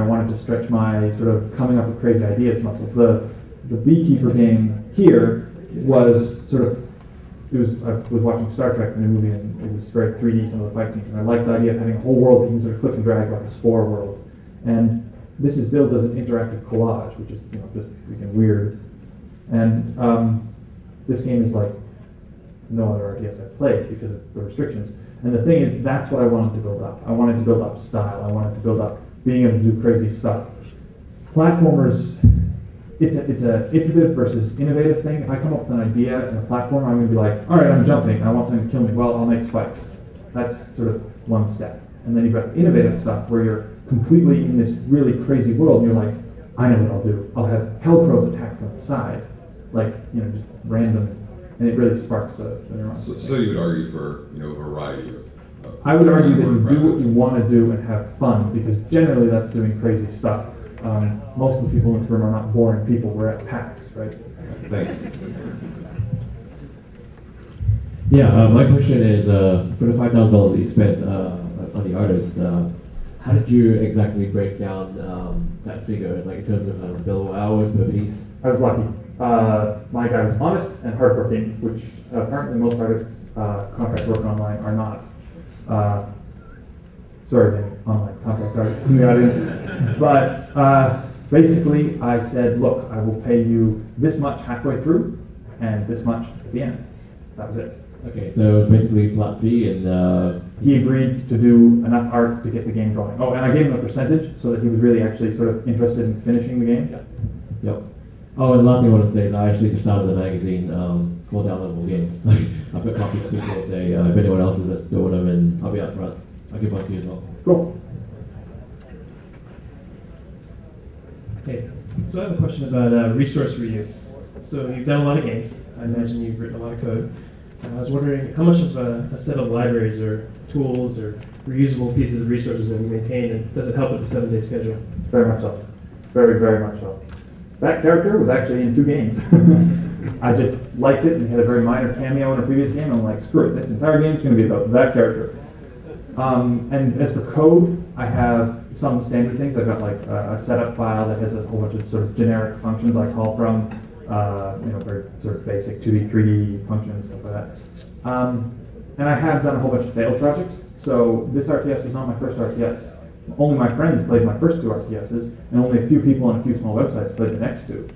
I wanted to stretch my sort of coming up with crazy ideas muscles. The the beekeeper game here was sort of it was I was watching Star Trek the new movie and it was very 3D some of the fight scenes and I liked the idea of having a whole world that you can sort of click and drag like a spore world. And this is built as an interactive collage, which is you know just freaking weird. And um, this game is like no other RTS I've played because of the restrictions. And the thing is, that's what I wanted to build up. I wanted to build up style. I wanted to build up being able to do crazy stuff. Platformers, it's a, it's a iterative versus innovative thing. If I come up with an idea in a platform, I'm going to be like, all right, I'm jumping. I want something to kill me. Well, I'll make spikes. That's sort of one step. And then you've got innovative stuff where you're completely in this really crazy world, and you're like, I know what I'll do. I'll have hell crows attack from the side, like you know, just random, and it really sparks the, the neurons. So, so you would argue for you know a variety of. Of I would argue that you do what you want to do and have fun because generally that's doing crazy stuff. Um, most of the people in this room are not boring people. We're at PAX, right? Thanks. Yeah, uh, my question is, uh, for the five thousand dollars that you spent uh, on the artist, uh, how did you exactly break down um, that figure, like in terms of uh, billable hours per piece? I was lucky. Uh, my guy was honest and hardworking, which apparently most artists uh, contract work online are not. Uh, sorry, any online contract artists in the audience. But uh, basically, I said, look, I will pay you this much halfway through and this much at the end. That was it. Okay, so it was basically flat fee, and uh, He agreed to do enough art to get the game going. Oh, and I gave him a percentage so that he was really actually sort of interested in finishing the game. Yeah. yep. Oh, and last thing I wanted to say is I actually just started a magazine um, called Downloadable Games. I've got copies to people if, they, uh, if anyone else is doing them, and I'll be out front. I'll give one to you as well. Cool. Hey, so I have a question about uh, resource reuse. So you've done a lot of games. I imagine you've written a lot of code. And I was wondering how much of a, a set of libraries or tools or reusable pieces of resources have you maintained, and does it help with the seven-day schedule? Very much so. Very, very much so. That character was actually in two games. I just liked it and had a very minor cameo in a previous game. I'm like, screw it, this entire game is going to be about that character. Um, and as for code, I have some standard things. I've got like a, a setup file that has a whole bunch of sort of generic functions I call from, uh, you know, very sort of basic 2D, 3D functions, stuff like that. Um, and I have done a whole bunch of failed projects. So this RTS was not my first RTS. Only my friends played my first two RTSs, and only a few people on a few small websites played the next two.